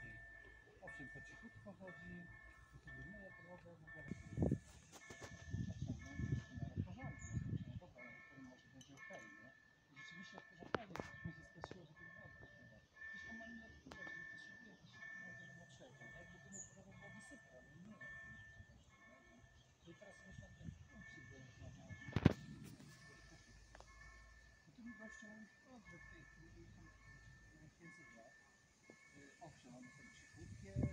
chodzi. Owszem, to cichutko chodzi, to wyjmuje podłogę, w ogóle Rzeczywiście odkurza fajnie, mi się stresiło, że ten wodę odkrywa. Przecież on ma nie odkrywać, bo potrzebuje jakiś wodę na trzecie. Jakby to nie podoba było wysypka, ale nie. No i teraz myślę, że w tym przybyłem na wodę. Że